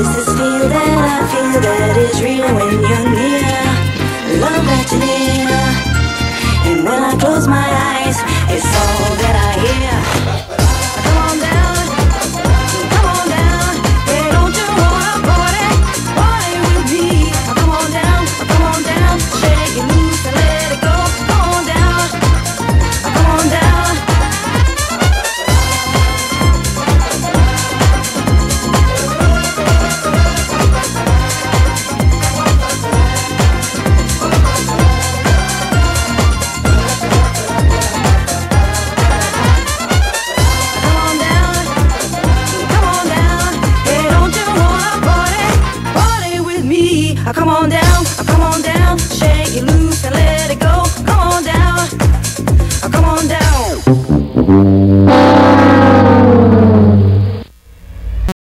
is this feel that I feel that is real when you're near? Love that you're near. And when I close my eyes, it's all that.